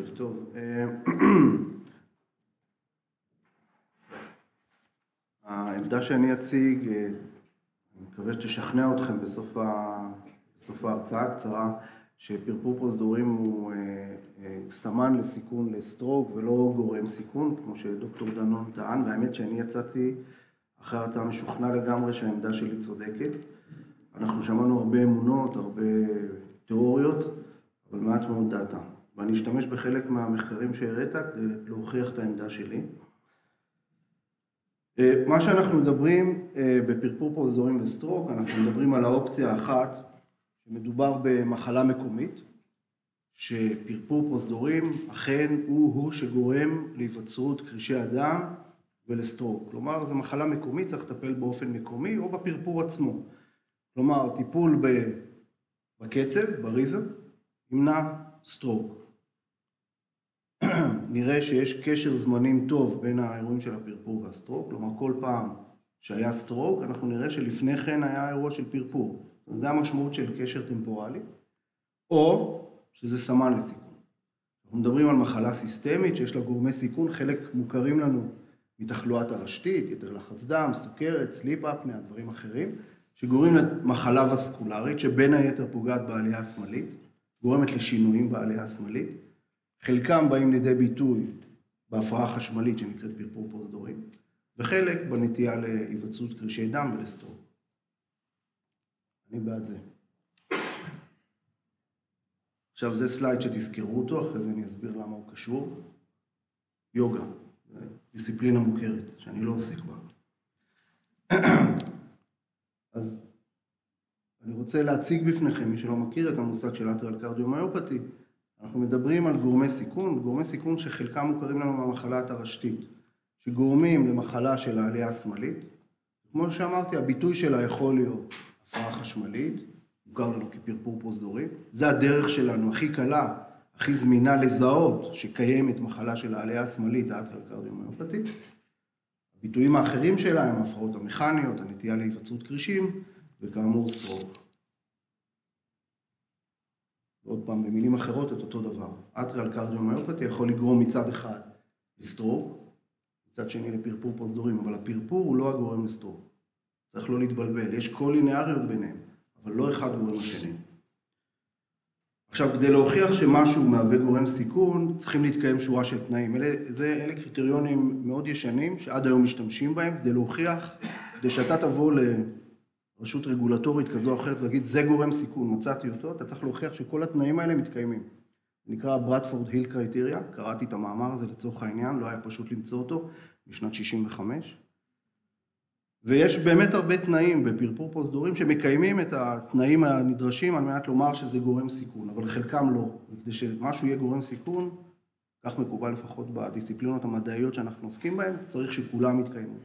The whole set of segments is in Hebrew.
ערב טוב. אה, העמדה שאני אציג, אה, אני מקווה שתשכנע אתכם בסוף, ה... בסוף ההרצאה הקצרה, שפרפור פרוזדורים הוא אה, סמן לסיכון לסטרוק ולא גורם סיכון, כמו שדוקטור דנון טען, והאמת שאני יצאתי אחרי ההרצאה משוכנע לגמרי שהעמדה שלי צודקת. אנחנו שמענו הרבה אמונות, הרבה תיאוריות, אבל מעט מאוד data. ואני אשתמש בחלק מהמחקרים שהראית כדי להוכיח את העמדה שלי. אה, מה שאנחנו מדברים אה, בפרפור פרוזדורים ו stroke, אנחנו מדברים על האופציה האחת, שמדובר במחלה מקומית, שפרפור פרוזדורים אכן הוא-הוא שגורם להיווצרות קרישי הדם ול stroke. כלומר, זו מחלה מקומית, צריך לטפל באופן מקומי או בפרפור עצמו. כלומר, טיפול בקצב, ב rhythm, ימנע stroke. נראה שיש קשר זמנים טוב בין האירועים של הפרפור וה stroke, כלומר כל פעם שהיה stroke, אנחנו נראה שלפני כן היה אירוע של פרפור. זה המשמעות של קשר טמפורלי, או שזה סמן לסיכון. אנחנו מדברים על מחלה סיסטמית שיש לה גורמי סיכון, חלק מוכרים לנו מתחלואת רשתית, יתר לחץ דם, סוכרת, sleep apnea, דברים אחרים, שגורמים למחלה וסקולרית, שבין היתר פוגעת בעלייה השמאלית, גורמת לשינויים בעלייה השמאלית. חלקם באים לידי ביטוי בהפרעה חשמלית שנקראת פרפור פרוזדורים, וחלק בנטייה להיווצרות קרישי דם ול stroke. אני בעד זה. עכשיו זה slide שתזכרו אותו, אחרי זה אני אסביר למה הוא קשור. יוגה, דיסציפלינה מוכרת, שאני לא עוסק בה. אז אני רוצה להציג בפניכם, מי שלא מכיר את המושג של אטריאל קרדיומיופתי, אנחנו מדברים על גורמי סיכון, גורמי סיכון שחלקם מוכרים לנו מהמחלה התרשתית, שגורמים למחלה של העלייה השמאלית. כמו שאמרתי, הביטוי שלה יכול להיות הפרעה חשמלית, מוכר לנו כפרפור פרוזדורי, זה הדרך שלנו הכי קלה, הכי זמינה לזהות שקיימת מחלה של העלייה השמאלית, האטריאל קרדיומיופתית. הביטויים האחרים שלה הם ההפרעות המכניות, הנטייה להיווצרות קרישים, וכאמור stroke. ועוד פעם, במילים אחרות, את אותו דבר. Atrial cardiomyopathy יכול לגרום מצד אחד ל stroke, מצד שני לפרפור פרוזדורים, אבל הפרפור הוא לא הגורם ל stroke. צריך לא להתבלבל, יש קולינאריות ביניהם, אבל לא אחד גורם לשני. עכשיו, כדי להוכיח שמשהו מהווה גורם סיכון, צריכים להתקיים שורה של תנאים. אלה, זה, אלה קריטריונים מאוד ישנים, שעד היום משתמשים בהם, כדי להוכיח, כדי שאתה תבוא לרשות רגולטורית כזו או אחרת ויגיד, זה גורם סיכון, מצאתי אותו, אתה צריך להוכיח שכל התנאים האלה מתקיימים. נקרא ברדפורד היל קריטריה, קראתי את המאמר הזה לצורך העניין, לא היה פשוט למצוא אותו, משנת 65. ויש באמת הרבה תנאים בפרפור פרוזדורים שמקיימים את התנאים הנדרשים על מנת לומר שזה גורם סיכון, אבל חלקם לא. כדי שמשהו יהיה גורם סיכון, כך מקובל לפחות בדיסציפלינות המדעיות שאנחנו עוסקים בהן, צריך שכולם יתקיימו.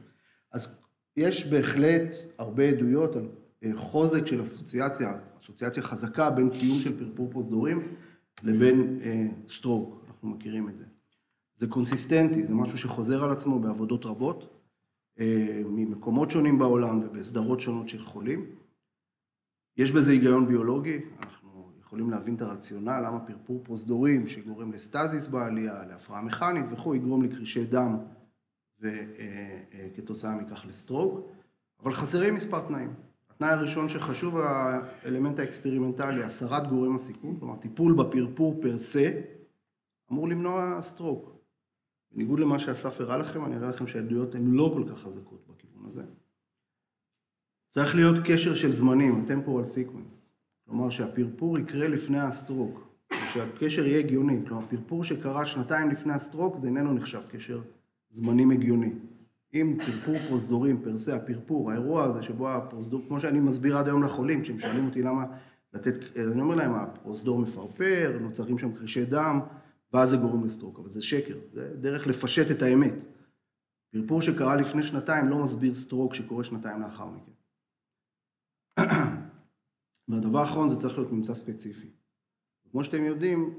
אז יש בהחלט הרבה עדויות על אה, חוזק של אסוציאציה, אסוציאציה חזקה בין קיום של פרפור פרוזדורים לבין אה, stroke, אנחנו מכירים את זה. זה consistent־י, זה משהו שחוזר על עצמו בעבודות רבות. אה, ממקומות שונים בעולם ובסדרות שונות של חולים. יש בזה היגיון ביולוגי, אנחנו יכולים להבין את הרציונל, למה פרפור פרוזדורים שגורם ל stasis בעלייה, להפרעה מכנית וכו', יגרום לקרישי דם וכתוצאה אה, אה, מכך ל stroke, אבל חסרים מספר תנאים. התנאי הראשון שחשוב, האלמנט האקספרימנטלי, הסרת גורם הסיכון, כלומר טיפול בפרפור per se, אמור למנוע stroke. בניגוד למה שאסף הראה לכם, אני אראה לכם שהעדויות הן לא כל כך חזקות בכיוון הזה. צריך להיות קשר של זמנים, temporal sequence. כלומר שהפרפור יקרה לפני ה stroke, שהקשר יהיה הגיוני. כלומר, פרפור שקרה שנתיים לפני ה stroke, זה איננו נחשב קשר זמנים הגיוני. אם פרפור פרוזדורים, per se, הפרפור, האירוע הזה שבו הפרוזדור, כמו שאני מסביר עד היום לחולים, כשהם שואלים אותי למה לתת, אני אומר להם, הפרוזדור מפרפר, נוצרים שם קרישי דם, ואז זה גורם ל stroke, אבל זה שקר, זה דרך לפשט את האמת. פרפור שקרה לפני שנתיים לא מסביר stroke שקורה שנתיים לאחר מכן. והדבר האחרון זה צריך להיות ממצא ספציפי. כמו שאתם יודעים,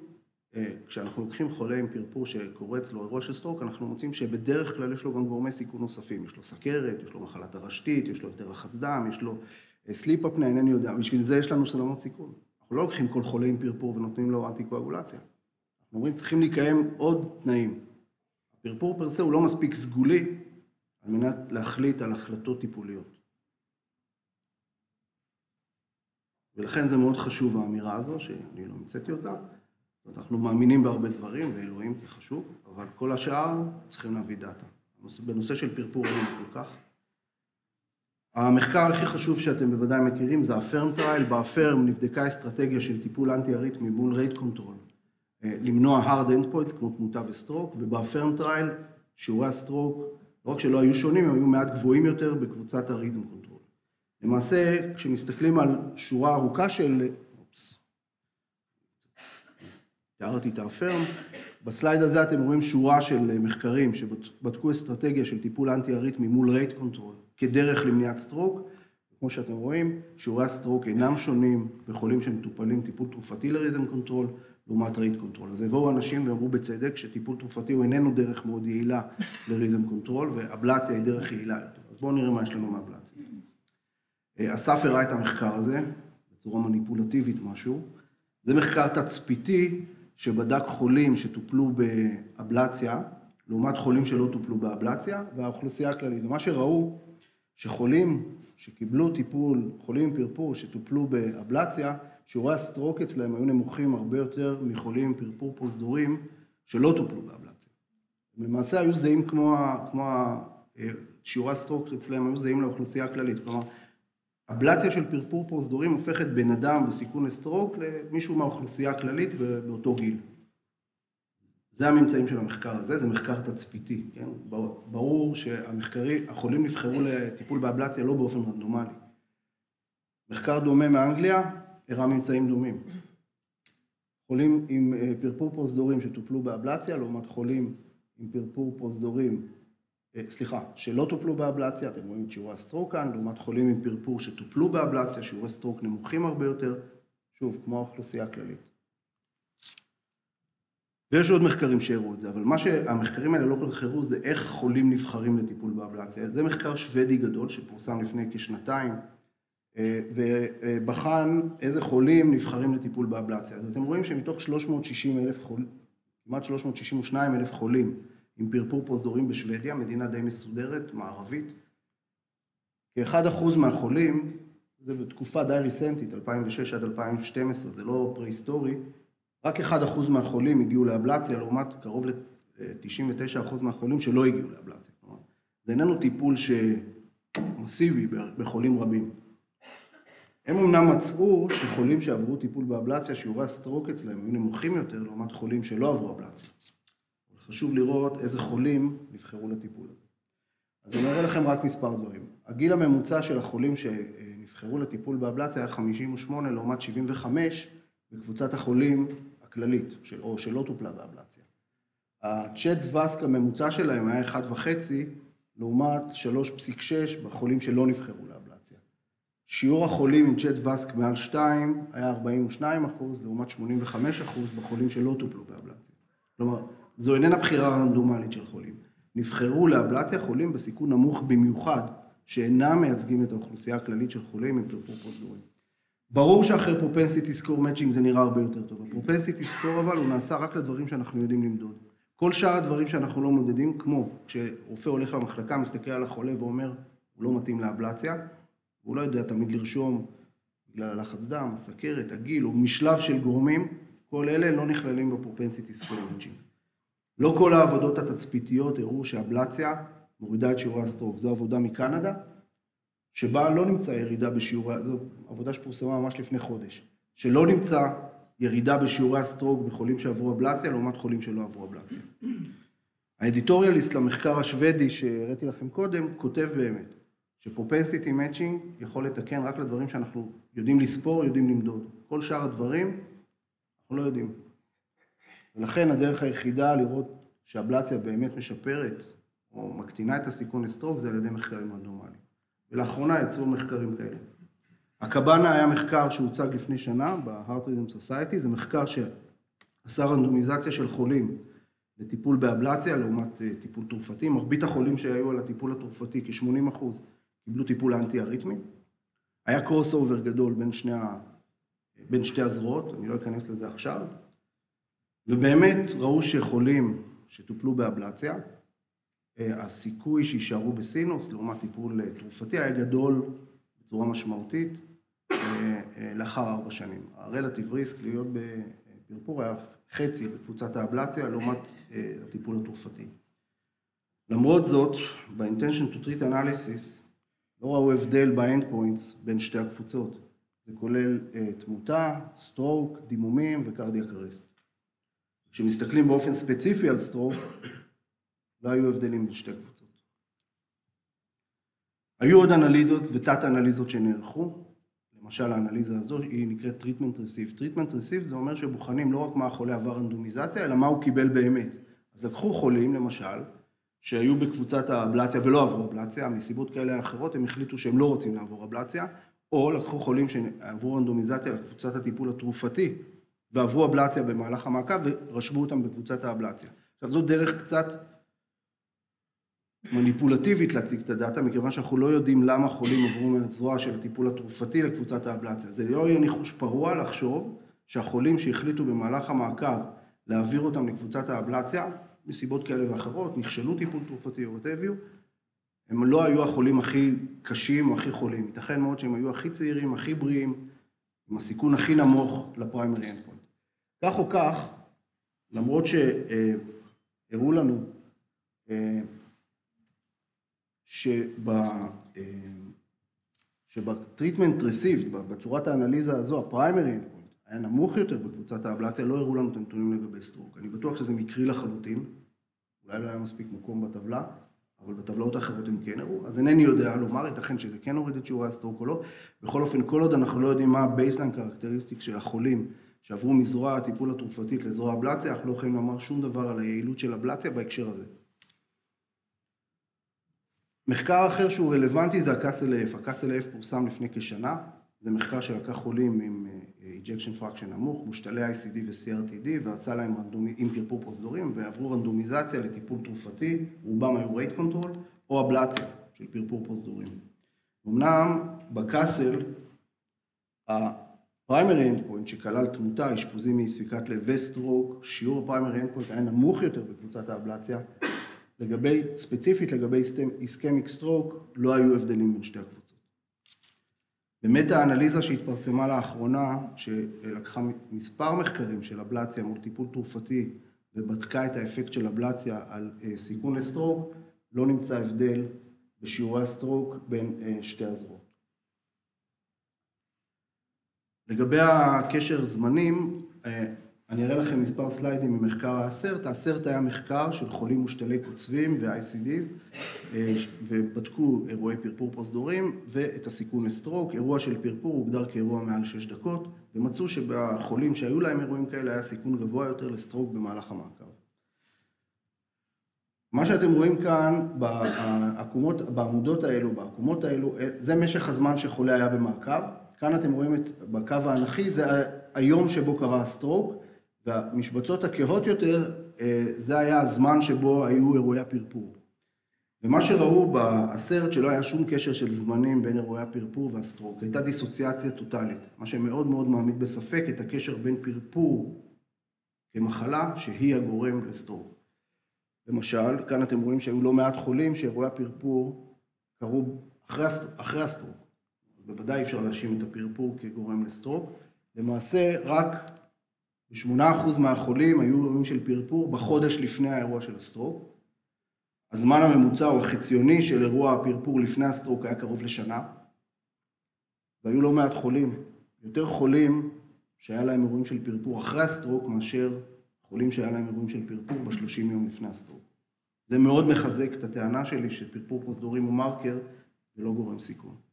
כשאנחנו לוקחים חולה עם פרפור שקורה אצלו אירוע של stroke, אנחנו מוצאים שבדרך כלל יש לו גם גורמי סיכון נוספים. יש לו סכרת, יש לו מחלה טרשתית, יש לו יותר לחץ דם, יש לו sleep אה, apnea, אינני יודע. בשביל זה יש לנו סולמות סיכון. אנחנו לא לוקחים כל חולה עם פרפור ונותנים לו אנטי-קואגולציה. אנחנו אומרים, צריכים לקיים עוד תנאים. הפרפור per se הוא לא מספיק סגולי על מנת להחליט על החלטות טיפוליות. ולכן זה מאוד חשוב האמירה הזו, שאני לא המצאתי אותה. אנחנו מאמינים בהרבה דברים, ואלוהים זה חשוב, אבל כל השאר צריכים להביא דאטה. בנושא של פרפור אין כל כך. המחקר הכי חשוב שאתם בוודאי מכירים זה ה-AFFIRM trial. ב-AFFIRM נבדקה אסטרטגיה של טיפול אנטי-אריתמי מול rate control. למנוע hard endpoints כמו תמותה ו-stroke, וב-AFFIRM trial שיעורי ה-stroke, לא רק שלא היו שונים, הם היו מעט גבוהים יותר בקבוצת ה-rhythm control. למעשה, כשמסתכלים על שורה ארוכה של... אופס. תיארתי את ה-AFFIRM. ב-slide הזה אתם רואים שורה של מחקרים שבדקו אסטרטגיה של טיפול אנטי-אריתמי מול rate control כדרך למניעת stroke. כמו שאתם רואים, שיעורי ה-stroke אינם שונים בחולים שמטופלים טיפול תרופתי ל-rhythm control לעומת rate control. אז יבואו אנשים ואמרו בצדק שטיפול תרופתי הוא איננו דרך מאוד יעילה ל-rhythm control, ואבלציה היא דרך יעילה יותר. אז בואו נראה מה יש לנו מאבלציה. אסף הראה את המחקר הזה, בצורה מניפולטיבית משהו. זה מחקר תצפיתי שבדק חולים שטופלו באבלציה, לעומת חולים שלא טופלו באבלציה, והאוכלוסייה הכללית. ומה שראו, שחולים שקיבלו טיפול, חולים עם פרפור שטופלו באבלציה, שיעורי ה-stroke אצלהם היו נמוכים הרבה יותר מחולים עם פרפור פרוזדורים שלא טופלו באבלציה. למעשה היו זהים כמו, כמו שיעורי הסטרוק אצלהם היו זהים לאוכלוסייה הכללית. כלומר, אבלציה של פרפור פרוזדורים הופכת בן אדם בסיכון לסטרוק למישהו מהאוכלוסייה הכללית באותו גיל. זה הממצאים של המחקר הזה, זה מחקר תצפיתי, כן? ברור שהחולים נבחרו לטיפול באבלציה לא באופן רנדומלי. מחקר דומה מאנגליה הראה ממצאים דומים. חולים עם פרפור פרוזדורים שטופלו באבלציה, לעומת חולים עם פרפור פרוזדורים, סליחה, שלא טופלו באבלציה, אתם רואים את שיעורי ה-stroke כאן, לעומת חולים עם פרפור שטופלו באבלציה, שיעורי stroke נמוכים הרבה יותר, שוב, כמו האוכלוסייה הכללית. ויש עוד מחקרים שהראו את זה, אבל מה שהמחקרים האלה לא כל כך הראו זה איך חולים נבחרים לטיפול באבלציה. זה מחקר שוודי גדול שפורסם לפני כשנתיים, ובחן איזה חולים נבחרים לטיפול באבלציה. אז אתם רואים שמתוך 360 אלף חולים, כמעט 362 אלף חולים עם פרפור פרוזדורים בשוודיה, מדינה די מסודרת, מערבית, כאחד אחוז מהחולים, זה בתקופה די ריסנטית, 2006 עד 2012, זה לא פרה-היסטורי, רק 1% מהחולים הגיעו לאבלציה, לעומת קרוב ל-99% מהחולים שלא הגיעו לאבלציה. זה איננו טיפול מסיבי בחולים רבים. הם אמנם מצאו שחולים שעברו טיפול באבלציה, שיעורי הסטרוק אצלהם היו נמוכים יותר לעומת חולים שלא עברו אבלציה. חשוב לראות איזה חולים נבחרו לטיפול הזה. אז אני אראה לכם רק מספר דברים. הגיל הממוצע של החולים שנבחרו לטיפול באבלציה היה 58 לעומת 75 בקבוצת החולים הכללית, או שלא טופלה באבלציה. ה-CHADS-VASc הממוצע שלהם היה 1.5 לעומת 3.6 בחולים שלא נבחרו לאבלציה. שיעור החולים עם CHADS-VASc מעל 2 היה 42 אחוז, לעומת 85 אחוז בחולים שלא טופלו באבלציה. כלומר, זו איננה בחירה רנדומלית של חולים. נבחרו לאבלציה חולים בסיכון נמוך במיוחד, שאינם מייצגים את האוכלוסייה הכללית של חולים עם פרפור פרוזדורים. ברור שאחרי propensity score matching זה נראה הרבה יותר טוב. ה-propensity score אבל הוא נעשה רק לדברים שאנחנו יודעים למדוד. כל שאר הדברים שאנחנו לא מודדים, כמו כשרופא הולך למחלקה, מסתכל על החולה ואומר, הוא לא מתאים לאבלציה, הוא לא יודע תמיד לרשום בגלל הלחץ דם, הסכרת, הגיל, או משילוב של גורמים, כל אלה לא נכללים ב-propensity score matching. לא כל העבודות התצפיתיות הראו שאבלציה מורידה את שיעורי ה-stroke. זו עבודה מקנדה, שבה לא נמצא ירידה בשיעורי, זו עבודה שפורסמה ממש לפני חודש, שלא נמצא ירידה בשיעורי ה-stroke בחולים שעברו אבלציה לעומת חולים שלא עברו אבלציה. ה-editorialist למחקר השוודי שהראיתי לכם קודם, כותב באמת ש-propensity matching יכול לתקן רק לדברים שאנחנו יודעים לספור, יודעים למדוד. כל שאר הדברים, אנחנו לא יודעים. ולכן הדרך היחידה לראות שאבלציה באמת משפרת או מקטינה את הסיכון ל-stroke זה על ידי מחקרים רנדומליים. ולאחרונה יצאו מחקרים כאלה. ה-CABANA היה מחקר שהוצג לפני שנה ב-Heart Rhythm Society, זה מחקר שעשה רנדומיזציה של חולים לטיפול באבלציה לעומת טיפול תרופתי. מרבית החולים שהיו על הטיפול התרופתי, כ-80 אחוז, קיבלו טיפול אנטי-אריתמי. היה crossover גדול בין, שני ה... בין שתי הזרועות, אני לא אכנס לזה עכשיו. ובאמת ראו שחולים שטופלו באבלציה, הסיכוי שיישארו בסינוס לעומת טיפול תרופתי היה גדול בצורה משמעותית לאחר ארבע שנים. ה-relative risk להיות בפרפור היה חצי בקבוצת האבלציה לעומת הטיפול התרופתי. למרות זאת, ב-intention to treat analysis לא ראו הבדל ב-end points בין שתי הקבוצות. זה כולל תמותה, stroke, דימומים ו-cardiac arrest. כשמסתכלים באופן ספציפי על stroke, לא היו הבדלים בין שתי קבוצות. היו עוד אנליזות ותת אנליזות שנערכו, למשל האנליזה הזו היא נקראת treatment received. treatment received זה אומר שבוחנים לא רק מה החולה עבר רנדומיזציה, אלא מה הוא קיבל באמת. אז לקחו חולים למשל, שהיו בקבוצת האבלציה ולא עברו אבלציה, מסיבות כאלה או אחרות הם החליטו שהם לא רוצים לעבור אבלציה, או לקחו חולים שעברו רנדומיזציה לקבוצת הטיפול התרופתי ועברו אבלציה במהלך המעקב ורשמו אותם בקבוצת האבלציה. עכשיו זו דרך קצת מניפולטיבית להציג את הדאטה, מכיוון שאנחנו לא יודעים למה חולים עברו מהזרוע של הטיפול התרופתי לקבוצת האבלציה. זה לא יהיה ניחוש פרוע לחשוב שהחולים שהחליטו במהלך המעקב להעביר אותם לקבוצת האבלציה, מסיבות כאלה ואחרות, נכשלו טיפול תרופתי או whatever, הם לא היו החולים הכי קשים או הכי חולים. ייתכן מאוד שהם היו הכי צעירים, הכי בריאים, עם הסיכון הכי נמוך לפריימרי אנדפוינט. כך או כך, למרות שהראו לנו שב-treatment received, בצורת האנליזה הזו, ה-primary היה נמוך יותר בקבוצת האבלציה, לא הראו לנו את הנתונים לגבי stroke. אני בטוח שזה מקרי לחלוטין, אולי לא היה מספיק מקום בטבלה, אבל בטבלאות האחרות הם כן הראו, אז אינני יודע לומר, ייתכן שזה כן הוריד את שיעורי ה-stroke או לא. בכל אופן, כל עוד אנחנו לא יודעים מה characteristic של החולים שעברו מזרוע הטיפול התרופתית לזרוע אבלציה, אנחנו לא יכולים לומר שום דבר על היעילות של אבלציה בהקשר הזה. מחקר אחר שהוא רלוונטי זה ה-CASTLE-AF. ה-CASTLE-AF פורסם לפני כשנה, זה מחקר שלקח חולים עם ejection fraction נמוך, מושתלי ICD ו-CRTD, ועשה להם עם פרפור פרוזדורים, ועברו רנדומיזציה לטיפול תרופתי, רובם היו rate control, או אבלציה של פרפור פרוזדורים. אמנם ב CASTLE, ה primary endpoint שכלל תמותה, אשפוזים מאי ספיקת לב ו stroke, שיעור ה primary endpoint היה נמוך יותר בקבוצת האבלציה, לגבי, ספציפית לגבי ischemic stroke, לא היו הבדלים בין שתי הקבוצות. במטא-אנליזה שהתפרסמה לאחרונה, שלקחה מספר מחקרים של אבלציה מול טיפול תרופתי ובדקה את האפקט של אבלציה על סיכון ל stroke, לא נמצא הבדל בשיעורי ה stroke בין שתי הזרועות. לגבי הקשר זמנים, אני אראה לכם מספר סליידים ממחקר ה ASSERT. ה ASSERT היה מחקר של חולים מושתלי קוצבים ו ICDs, ובדקו אירועי פרפור פרוזדורים ואת הסיכון ל stroke. אירוע של פרפור הוגדר כאירוע מעל שש דקות, ומצאו שבחולים שהיו להם אירועים כאלה היה סיכון גבוה יותר ל stroke במהלך המעקב. מה שאתם רואים כאן בעקומות, בעמודות האלו, בעקומות האלו, זה משך הזמן שחולה היה במעקב. כאן אתם רואים את, בקו האנכי, זה היום שבו קרה ה stroke. והמשבצות הכהות יותר, זה היה הזמן שבו היו אירועי הפרפור. ומה שראו ב ASSERT, שלא היה שום קשר של זמנים בין אירועי הפרפור וה stroke, הייתה דיסוציאציה טוטאלית, מה שמאוד מאוד מעמיד בספק את הקשר בין פרפור כמחלה, שהיא הגורם ל stroke. למשל, כאן אתם רואים שהיו לא מעט חולים שאירועי הפרפור קרו אחרי ה stroke. בוודאי אי אפשר להאשים את הפרפור כגורם ל stroke. למעשה, רק בשמונה אחוז מהחולים היו אירועים של פרפור בחודש לפני האירוע של ה stroke. הזמן הממוצע או החציוני של אירוע הפרפור לפני ה stroke היה קרוב לשנה. והיו לא מעט חולים, יותר חולים שהיה להם אירועים של פרפור אחרי ה stroke, מאשר חולים שהיה להם אירועים של פרפור בשלושים יום לפני ה stroke. זה מאוד מחזק את הטענה שלי שפרפור פרוזדורים הוא מרקר ולא גורם סיכון.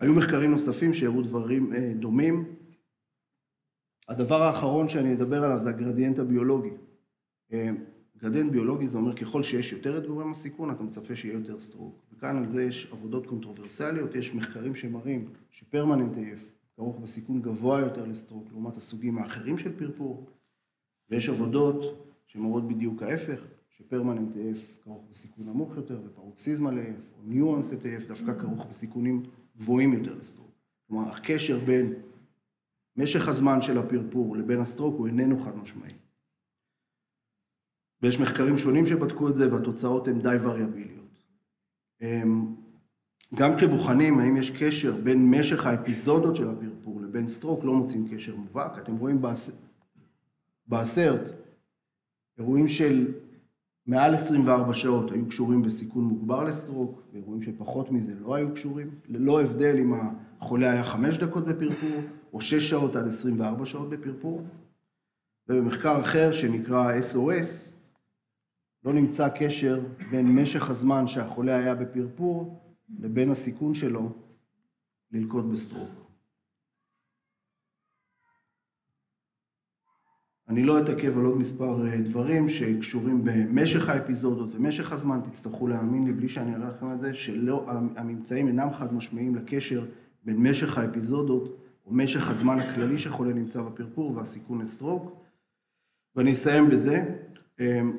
היו מחקרים נוספים שהראו דברים דומים. הדבר האחרון שאני אדבר עליו זה הגרדיאנט הביולוגי. גרדיאנט ביולוגי זה אומר ככל שיש יותר את גורם הסיכון, אתה מצפה שיהיה יותר stroke. וכאן על זה יש עבודות קונטרוברסליות, יש מחקרים שמראים ש permanent AF כרוך בסיכון גבוה יותר ל stroke לעומת הסוגים האחרים של פרפור, ויש עבודות שמראות בדיוק ההפך, ש permanent AF כרוך בסיכון נמוך יותר, ו paroxysmal AF או new onset AF דווקא כרוך בסיכונים גבוהים יותר ל stroke. כלומר, הקשר בין משך הזמן של הפרפור לבין ה stroke הוא איננו חד משמעי. ויש מחקרים שונים שבדקו את זה והתוצאות הן די וריאביליות. אמ, גם כשבוחנים האם יש קשר בין משך האפיזודות של הפרפור לבין סטרוק, לא מוצאים קשר מובהק. אתם רואים באסרט, אירועים של מעל 24 שעות היו קשורים בסיכון מוגבר לסטרוק, ואירועים שפחות מזה לא היו קשורים, ללא הבדל אם החולה היה 5 דקות בפרפור, או 6 שעות עד 24 שעות בפרפור. ובמחקר אחר שנקרא SOS, לא נמצא קשר בין משך הזמן שהחולה היה בפרפור לבין הסיכון שלו ללקות ב stroke. אני לא אתעכב על עוד מספר אה, דברים שקשורים במשך האפיזודות ומשך הזמן, תצטרכו להאמין לי בלי שאני אראה לכם את זה, שהממצאים אינם חד משמעיים לקשר בין משך האפיזודות או משך הזמן הכללי שחולה נמצא בפרפור והסיכון ל stroke. ואני אסיים בזה. אמ,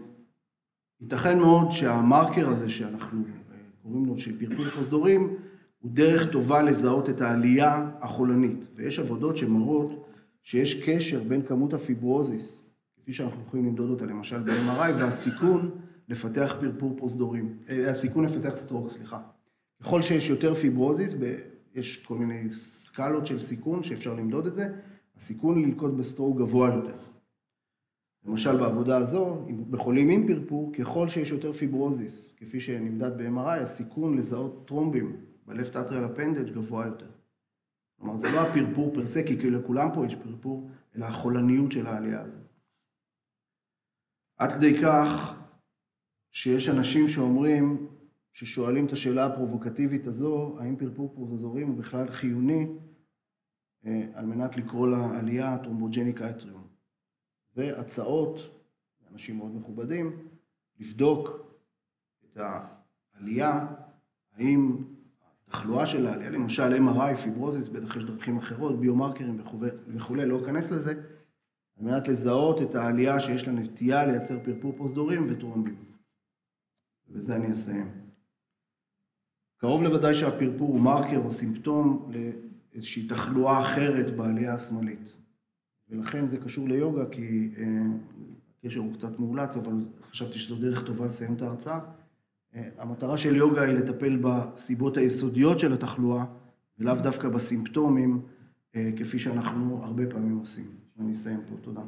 ייתכן מאוד שהמרקר הזה שאנחנו אה, קוראים לו של פרפור פרוזדורים, הוא דרך טובה לזהות את העלייה החולנית. ויש עבודות שמראות שיש קשר בין כמות ה fibrosis, כפי שאנחנו יכולים למדוד אותה למשל ב MRI, והסיכון לפתח פרפור פרוזדורים, אה, הסיכון לפתח stroke, סליחה. ככל שיש יותר fibrosis, יש כל מיני סקלות של סיכון שאפשר למדוד את זה, הסיכון ללקות ב stroke גבוה יותר. למשל בעבודה הזו, בחולים עם פרפור, ככל שיש יותר fibrosis, כפי שנמדד ב MRI, הסיכון לזהות טרומבים ב left atrial appendage גבוה יותר. כלומר, זה לא הפרפור per se, כי כאילו לכולם פה יש פרפור, אלא החולניות של העלייה הזו. עד כדי כך שיש אנשים שאומרים, ששואלים את השאלה הפרובוקטיבית הזו, האם פרפור פרוזדורים הוא בכלל חיוני אה, על מנת לקרוא לעלייה thrombogenic atrium. והצעות, אנשים מאוד מכובדים, לבדוק את העלייה, האם התחלואה של העלייה, למשל MRI, fibrosis, בטח יש דרכים אחרות, ביומרקרים וכולי, לא אכנס לזה, על מנת לזהות את העלייה שיש לה נטייה לייצר פרפור פרוזדורים וטרומבים. ובזה אני אסיים. קרוב לוודאי שהפרפור הוא מרקר או סימפטום לאיזושהי תחלואה אחרת בעלייה השמאלית. ולכן זה קשור ליוגה, כי אה, הקשר הוא קצת מאולץ, אבל חשבתי שזו דרך טובה לסיים את ההרצאה. אה, המטרה של יוגה היא לטפל בסיבות היסודיות של התחלואה, ולאו דווקא בסימפטומים, אה, כפי שאנחנו הרבה פעמים עושים. אני אסיים פה, תודה.